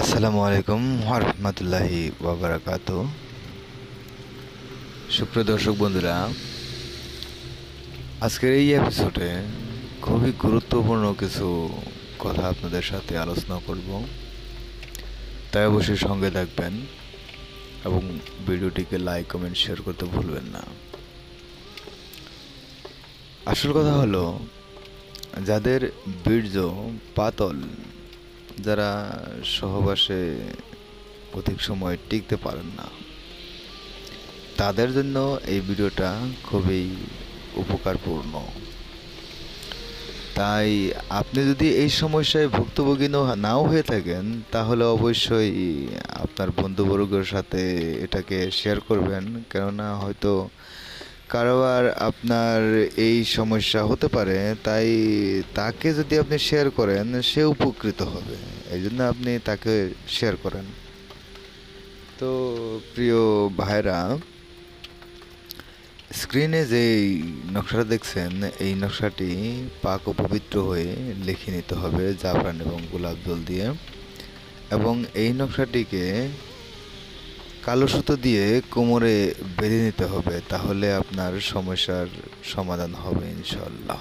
আসসালামু আলাইকুম রহমতুল্লাহি ওবরাকাত সুপ্রিয় দর্শক বন্ধুরা, আজকের এই এপিসোডে খুবই গুরুত্বপূর্ণ কিছু কথা আপনাদের সাথে আলোচনা করব। তাই অবশ্যই সঙ্গে থাকবেন এবং ভিডিওটিকে লাইক কমেন্ট শেয়ার করতে ভুলবেন না। আসল কথা হলো, যাদের বীর্য পাতল যারা সহবাসে অধিক সময় টিকতে পারেন না, তাদের জন্য এই ভিডিওটা খুবই উপকারপূর্ণ। তাই আপনি যদি এই সমস্যায় ভুক্তভোগী নাও হয়ে থাকেন, তাহলে অবশ্যই আপনার বন্ধুবর্গের সাথে এটাকে শেয়ার করবেন। কেননা হয়তো কারোবার আপনার এই সমস্যা হতে পারে, তাই তাকে যদি আপনি শেয়ার করেন, সে উপকৃত হবে। এই জন্য আপনি তাকে শেয়ার করেন। তো প্রিয় ভাইরা স্ক্রিনে যে নকশাটা দেখছেন, এই নকশাটি পাক ও পবিত্র হয়ে লিখে নিতে হবে জাফরান এবং গোলাপ জল দিয়ে। এবং এই নকশাটিকে কালো সুতো দিয়ে কোমরে বেঁধে নিতে হবে তাহলে আপনার সমস্যার সমাধান হবে ইনশাল্লাহ